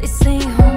They say